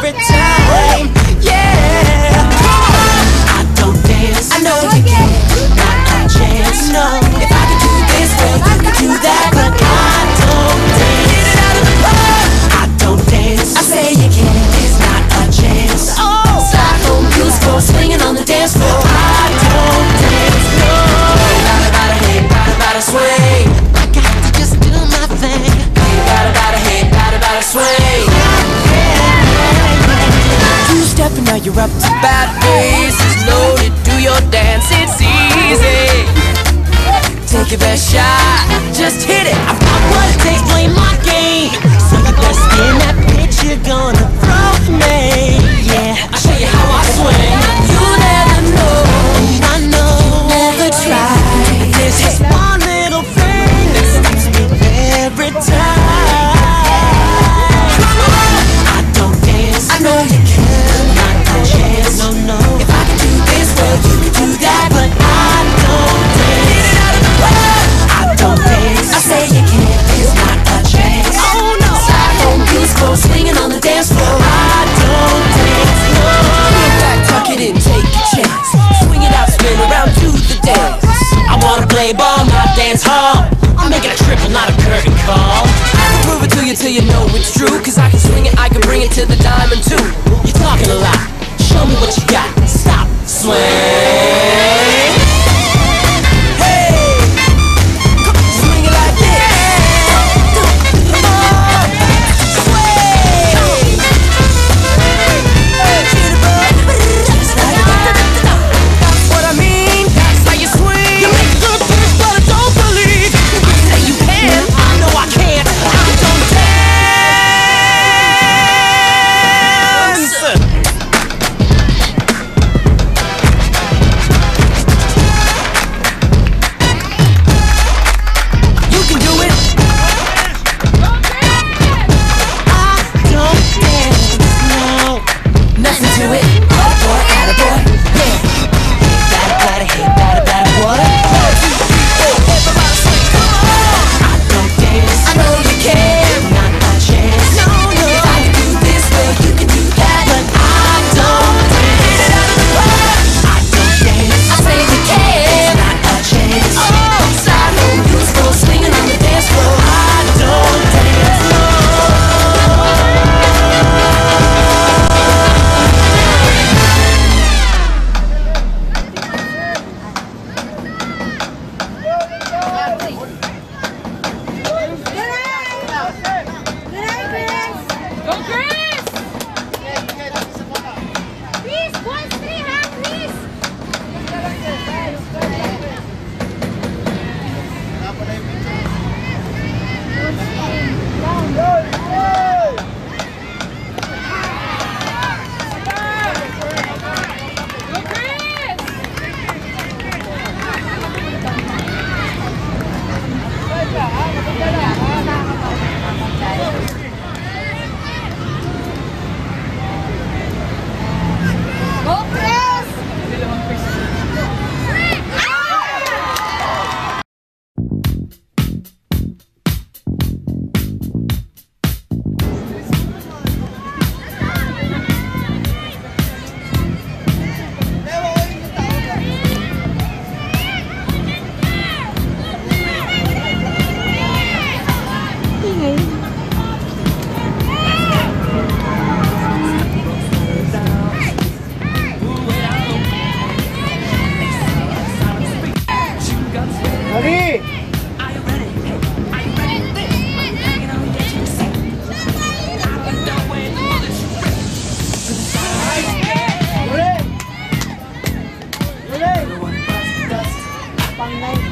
every time. that bass is loaded, do your dance, it's easy. Take your best shot, just hit it. I've got what it takes, play my game. So you best in that pitch you're gonna throw me. Yeah, I'll show you how I swing. You never till you know it's true Cause I can swing it, I can bring it to the diamond.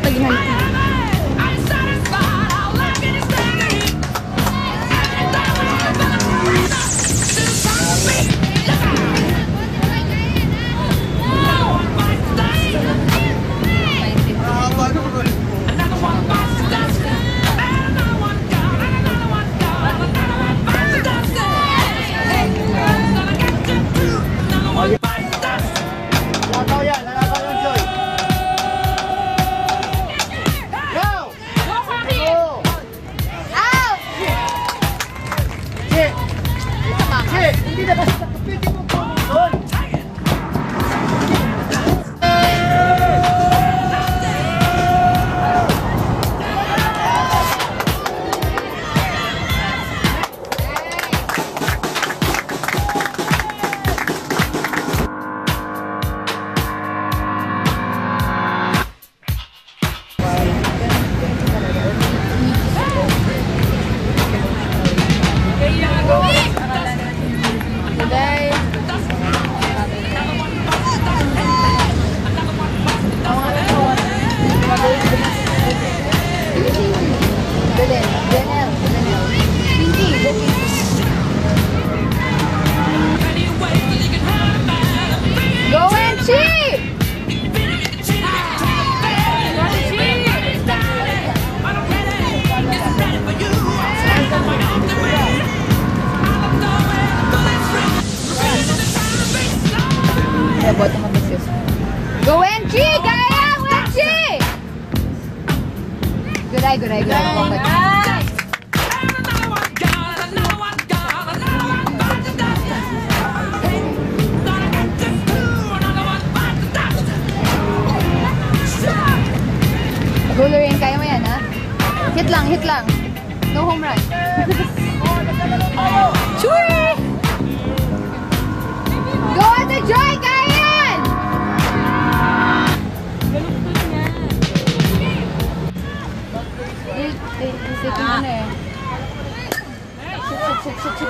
Pagi. buhat ng mabigkas. Go NG! Gaya! NG! Guray, guray, guray. Guray, guray.